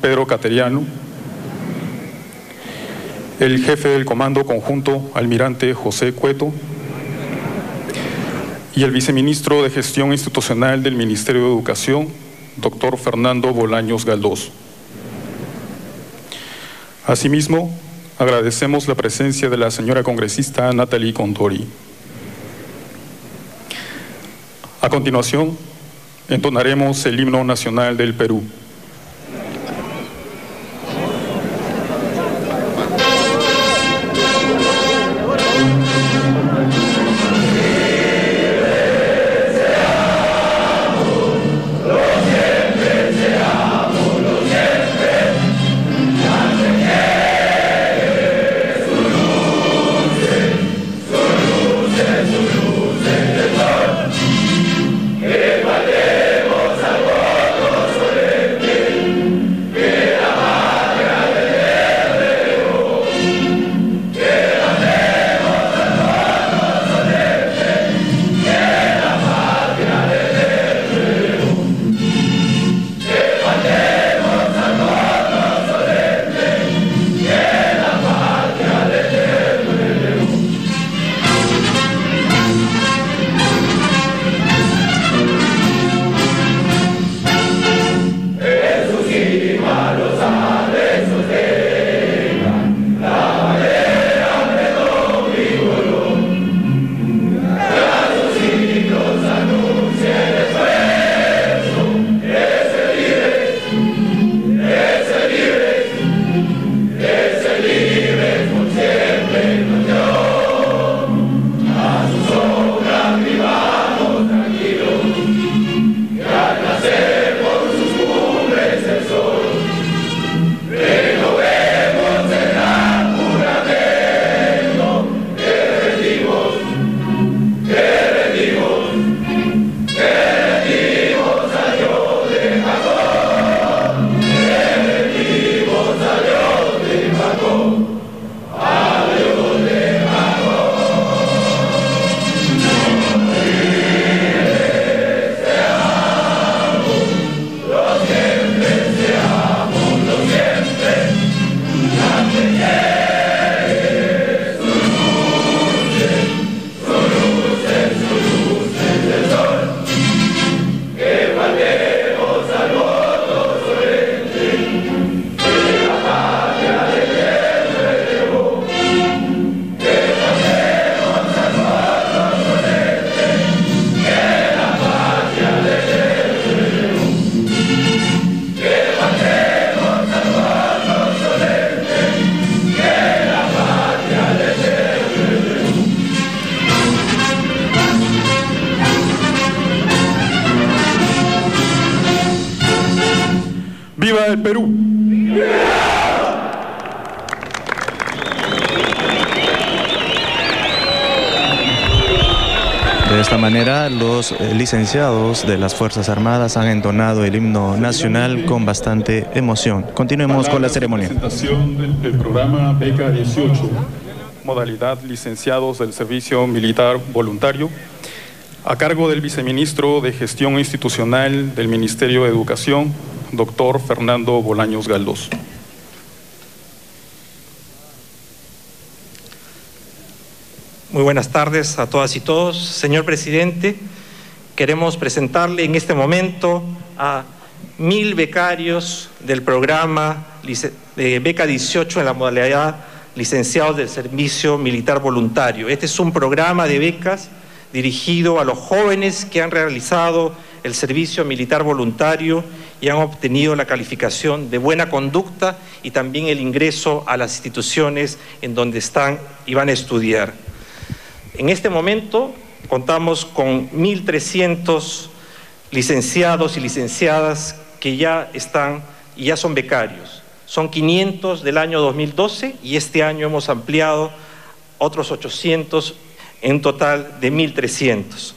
Pedro Cateriano, el jefe del Comando Conjunto, almirante José Cueto, y el viceministro de Gestión Institucional del Ministerio de Educación, doctor Fernando Bolaños Galdós. Asimismo, agradecemos la presencia de la señora congresista Natalie Contori. A continuación, entonaremos el himno nacional del Perú. ¡Viva el Perú! De esta manera, los eh, licenciados de las Fuerzas Armadas han entonado el himno nacional con bastante emoción. Continuemos con la ceremonia. Presentación del, del programa Beca 18, modalidad licenciados del Servicio Militar Voluntario, a cargo del viceministro de Gestión Institucional del Ministerio de Educación, doctor Fernando Bolaños Galdós. Muy buenas tardes a todas y todos. Señor presidente, queremos presentarle en este momento a mil becarios del programa de Beca 18 en la modalidad licenciados del Servicio Militar Voluntario. Este es un programa de becas dirigido a los jóvenes que han realizado el servicio militar voluntario y han obtenido la calificación de buena conducta y también el ingreso a las instituciones en donde están y van a estudiar. En este momento contamos con 1.300 licenciados y licenciadas que ya están y ya son becarios. Son 500 del año 2012 y este año hemos ampliado otros 800 en total de 1.300.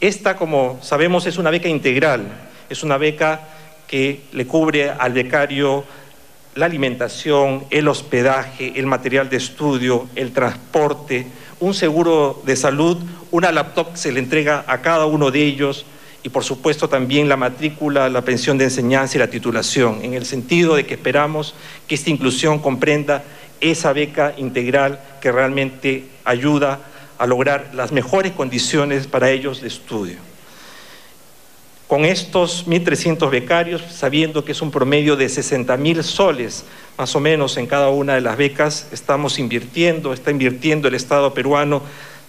Esta, como sabemos, es una beca integral, es una beca que le cubre al becario la alimentación, el hospedaje, el material de estudio, el transporte, un seguro de salud, una laptop se le entrega a cada uno de ellos y por supuesto también la matrícula, la pensión de enseñanza y la titulación, en el sentido de que esperamos que esta inclusión comprenda esa beca integral que realmente ayuda a lograr las mejores condiciones para ellos de estudio. Con estos 1.300 becarios, sabiendo que es un promedio de 60.000 soles más o menos en cada una de las becas, estamos invirtiendo, está invirtiendo el Estado peruano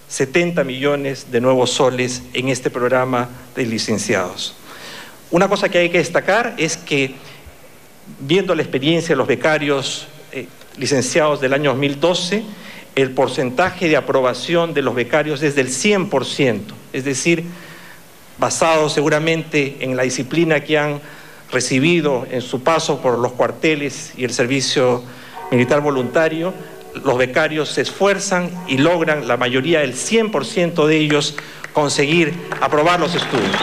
70 millones de nuevos soles en este programa de licenciados. Una cosa que hay que destacar es que, viendo la experiencia de los becarios eh, licenciados del año 2012, el porcentaje de aprobación de los becarios es del 100%, es decir, basado seguramente en la disciplina que han recibido en su paso por los cuarteles y el servicio militar voluntario, los becarios se esfuerzan y logran, la mayoría, el 100% de ellos, conseguir aprobar los estudios.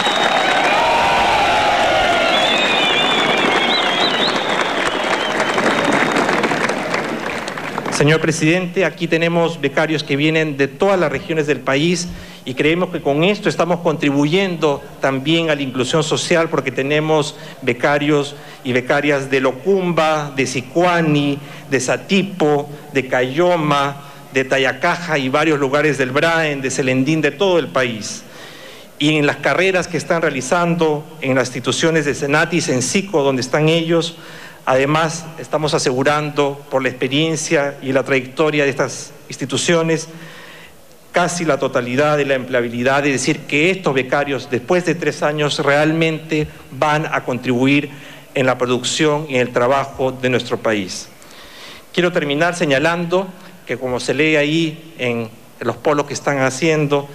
Señor presidente, aquí tenemos becarios que vienen de todas las regiones del país y creemos que con esto estamos contribuyendo también a la inclusión social porque tenemos becarios y becarias de Locumba, de Sicuani, de Satipo, de Cayoma, de Tayacaja y varios lugares del Braen, de Celendín, de todo el país. Y en las carreras que están realizando en las instituciones de Senatis, en SICO, donde están ellos, además estamos asegurando por la experiencia y la trayectoria de estas instituciones casi la totalidad de la empleabilidad, es decir, que estos becarios después de tres años realmente van a contribuir en la producción y en el trabajo de nuestro país. Quiero terminar señalando que como se lee ahí en los polos que están haciendo,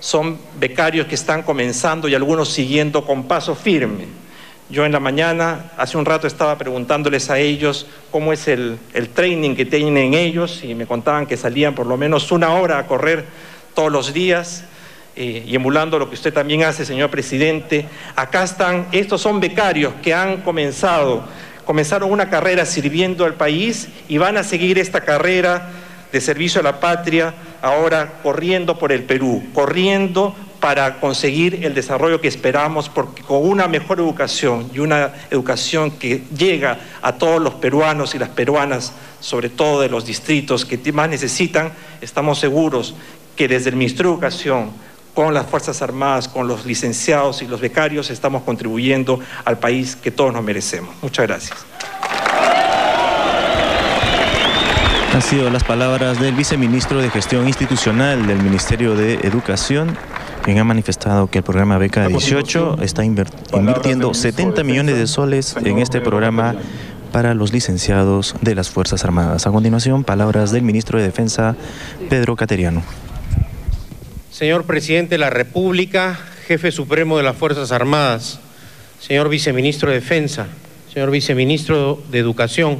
son becarios que están comenzando y algunos siguiendo con paso firme yo en la mañana, hace un rato estaba preguntándoles a ellos cómo es el, training que tienen ellos y me contaban que salían por lo menos una hora a correr todos los días eh, y emulando lo que usted también hace, señor presidente. Acá están, estos son becarios que han comenzado, comenzaron una carrera sirviendo al país y van a seguir esta carrera de servicio a la patria ahora corriendo por el Perú, corriendo para conseguir el desarrollo que esperamos, porque con una mejor educación y una educación que llega a todos los peruanos y las peruanas, sobre todo de los distritos que más necesitan, estamos seguros que desde el Ministerio de Educación, con las Fuerzas Armadas, con los licenciados y los becarios, estamos contribuyendo al país que todos nos merecemos. Muchas gracias. Han sido las palabras del viceministro de Gestión Institucional del Ministerio de Educación, quien ha manifestado que el programa Beca 18 está invirtiendo 70 millones de soles en este programa para los licenciados de las Fuerzas Armadas. A continuación, palabras del ministro de Defensa, Pedro Cateriano. Señor presidente de la República, jefe supremo de las Fuerzas Armadas, señor viceministro de Defensa, señor viceministro de Educación,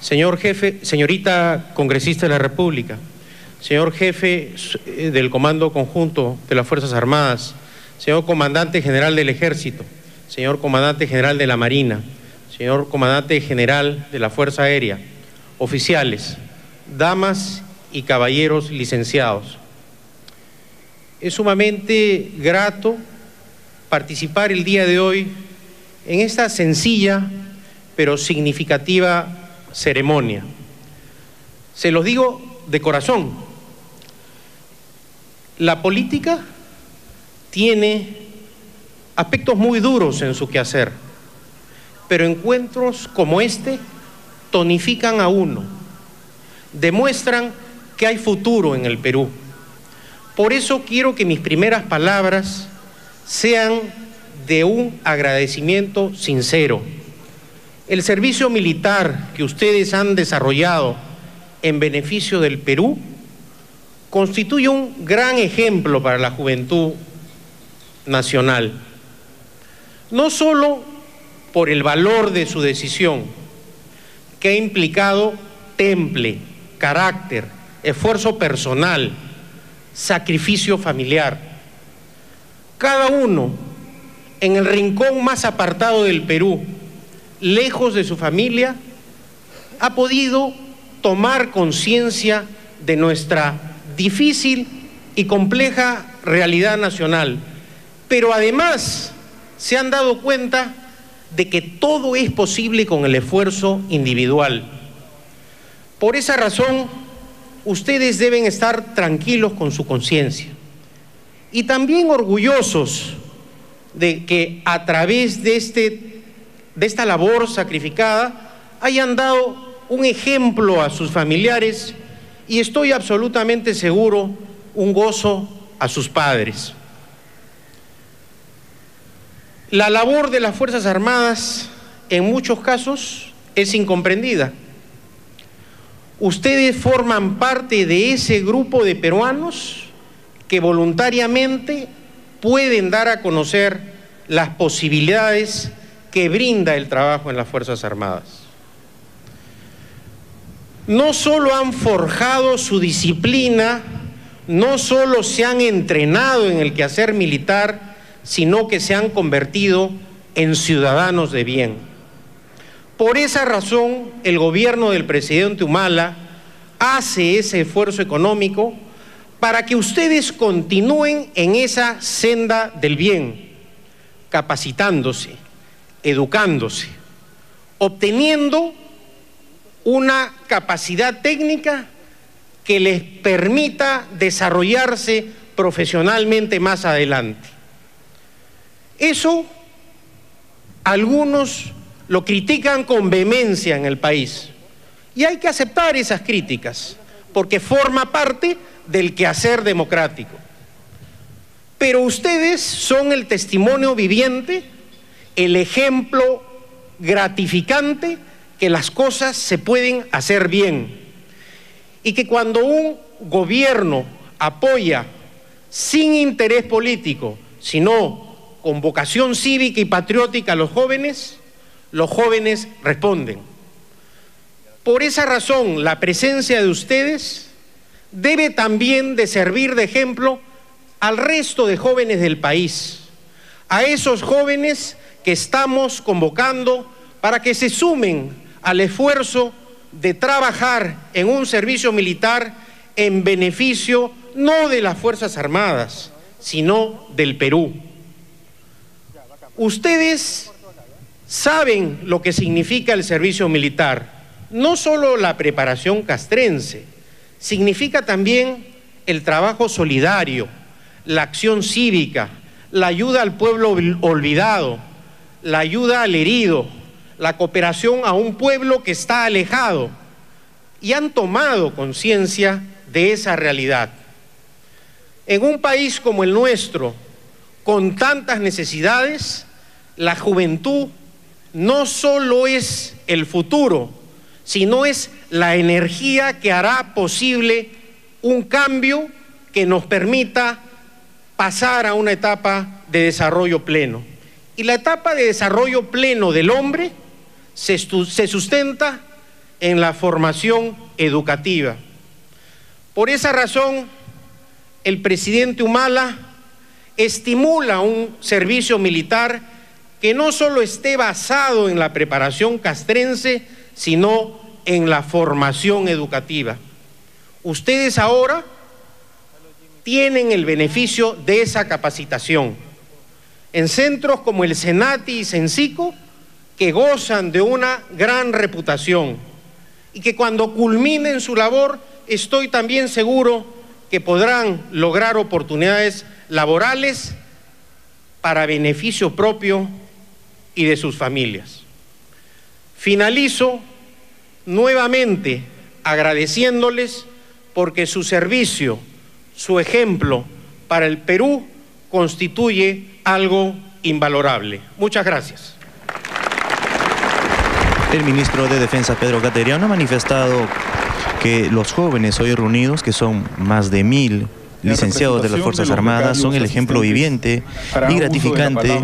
señor jefe, señorita congresista de la República, señor jefe eh, del Comando Conjunto de las Fuerzas Armadas, señor comandante general del Ejército, señor comandante general de la Marina, señor comandante general de la Fuerza Aérea, oficiales, damas y caballeros licenciados. Es sumamente grato participar el día de hoy en esta sencilla pero significativa ceremonia. Se los digo de corazón, la política tiene aspectos muy duros en su quehacer, pero encuentros como este tonifican a uno, demuestran que hay futuro en el Perú. Por eso quiero que mis primeras palabras sean de un agradecimiento sincero. El servicio militar que ustedes han desarrollado en beneficio del Perú constituye un gran ejemplo para la juventud nacional, no solo por el valor de su decisión, que ha implicado temple, carácter, esfuerzo personal, sacrificio familiar. Cada uno en el rincón más apartado del Perú, lejos de su familia, ha podido tomar conciencia de nuestra difícil y compleja realidad nacional pero además se han dado cuenta de que todo es posible con el esfuerzo individual. Por esa razón, ustedes deben estar tranquilos con su conciencia y también orgullosos de que a través de, este, de esta labor sacrificada hayan dado un ejemplo a sus familiares y estoy absolutamente seguro un gozo a sus padres. La labor de las Fuerzas Armadas en muchos casos es incomprendida. Ustedes forman parte de ese grupo de peruanos que voluntariamente pueden dar a conocer las posibilidades que brinda el trabajo en las Fuerzas Armadas. No solo han forjado su disciplina, no solo se han entrenado en el quehacer militar, sino que se han convertido en ciudadanos de bien. Por esa razón, el gobierno del presidente Humala hace ese esfuerzo económico para que ustedes continúen en esa senda del bien, capacitándose, educándose, obteniendo una capacidad técnica que les permita desarrollarse profesionalmente más adelante. Eso algunos lo critican con vehemencia en el país. Y hay que aceptar esas críticas, porque forma parte del quehacer democrático. Pero ustedes son el testimonio viviente, el ejemplo gratificante que las cosas se pueden hacer bien. Y que cuando un gobierno apoya sin interés político, sino con vocación cívica y patriótica a los jóvenes, los jóvenes responden. Por esa razón, la presencia de ustedes debe también de servir de ejemplo al resto de jóvenes del país, a esos jóvenes que estamos convocando para que se sumen al esfuerzo de trabajar en un servicio militar en beneficio no de las Fuerzas Armadas, sino del Perú. Ustedes saben lo que significa el servicio militar. No solo la preparación castrense, significa también el trabajo solidario, la acción cívica, la ayuda al pueblo olvidado, la ayuda al herido, la cooperación a un pueblo que está alejado. Y han tomado conciencia de esa realidad. En un país como el nuestro, con tantas necesidades, la juventud no solo es el futuro, sino es la energía que hará posible un cambio que nos permita pasar a una etapa de desarrollo pleno. Y la etapa de desarrollo pleno del hombre se, sustenta en la formación educativa. Por esa razón, el presidente Humala estimula un servicio militar que no solo esté basado en la preparación castrense, sino en la formación educativa. Ustedes ahora tienen el beneficio de esa capacitación. En centros como el Senati y Sencico, que gozan de una gran reputación y que cuando culminen su labor, estoy también seguro que podrán lograr oportunidades laborales para beneficio propio y de sus familias. Finalizo nuevamente agradeciéndoles porque su servicio, su ejemplo para el Perú constituye algo invalorable. Muchas gracias. El ministro de Defensa, Pedro Cateriano, ha manifestado que los jóvenes hoy reunidos, que son más de mil licenciados de las Fuerzas Armadas son el ejemplo viviente y gratificante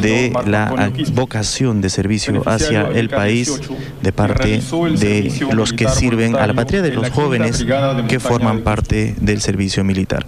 de la vocación de servicio hacia el país de parte de los que sirven a la patria, de los jóvenes que forman parte del servicio militar.